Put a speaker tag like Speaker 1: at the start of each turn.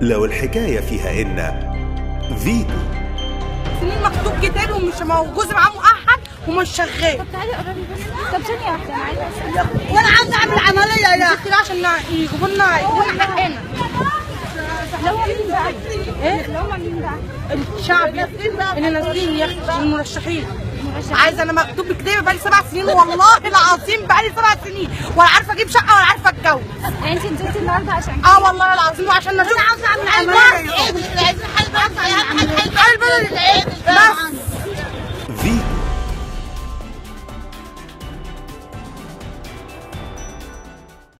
Speaker 1: لو الحكاية فيها إن فيتو
Speaker 2: سنين مكتوب كتاب ومش موجود معاه مؤهل ومش شغال
Speaker 3: طب تعالي قربي بس طب ثانية واحدة أنا عايزة
Speaker 2: أعمل عملية لا كده عشان يجيبوا لنا يجيبوا لنا حقنا
Speaker 3: اللي هو مين بقى؟ إيه؟ اللي هم مين بقى؟
Speaker 2: الشعب اللي نازلين ياخدوا المرشحين عايزة أنا مكتوب بكتابي بقالي سبع سنين والله العظيم بقالي سبع سنين. ولا عارفة أجيب شقة ولا عارفة
Speaker 3: أتجوز. أنت نزلتي النهاردة عشان
Speaker 2: آه والله العظيم وعشان نشوف عايزه أعمل